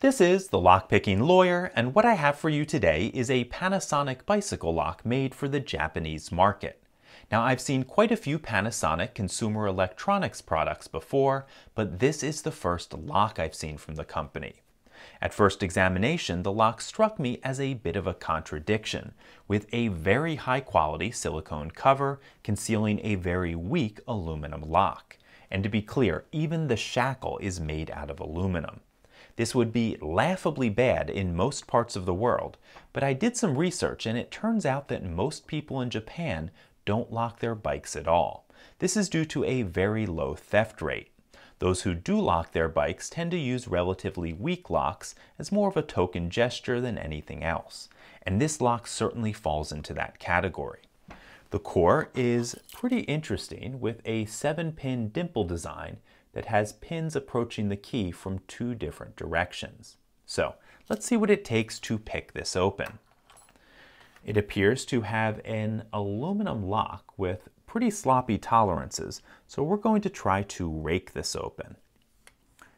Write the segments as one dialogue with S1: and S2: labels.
S1: This is the Lockpicking Lawyer, and what I have for you today is a Panasonic bicycle lock made for the Japanese market. Now, I've seen quite a few Panasonic consumer electronics products before, but this is the first lock I've seen from the company. At first examination, the lock struck me as a bit of a contradiction, with a very high quality silicone cover concealing a very weak aluminum lock. And to be clear, even the shackle is made out of aluminum. This would be laughably bad in most parts of the world, but I did some research and it turns out that most people in Japan don't lock their bikes at all. This is due to a very low theft rate. Those who do lock their bikes tend to use relatively weak locks as more of a token gesture than anything else, and this lock certainly falls into that category. The core is pretty interesting with a 7-pin dimple design that has pins approaching the key from two different directions. So let's see what it takes to pick this open. It appears to have an aluminum lock with pretty sloppy tolerances, so we're going to try to rake this open.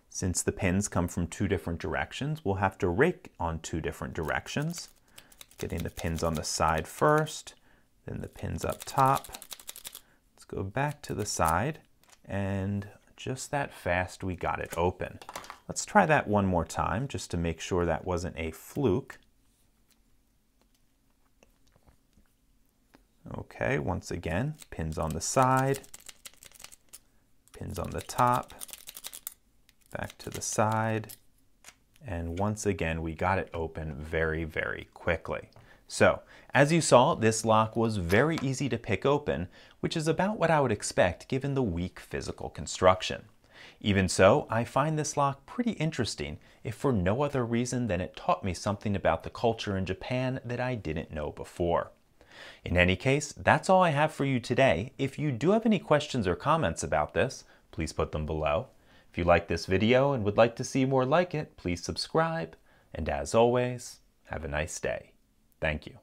S1: Since the pins come from two different directions, we'll have to rake on two different directions. Getting the pins on the side first, then the pins up top. Let's go back to the side and just that fast we got it open. Let's try that one more time just to make sure that wasn't a fluke. Okay, once again, pins on the side, pins on the top, back to the side, and once again we got it open very, very quickly. So, as you saw, this lock was very easy to pick open, which is about what I would expect given the weak physical construction. Even so, I find this lock pretty interesting, if for no other reason than it taught me something about the culture in Japan that I didn't know before. In any case, that's all I have for you today. If you do have any questions or comments about this, please put them below. If you like this video and would like to see more like it, please subscribe. And as always, have a nice day. Thank you.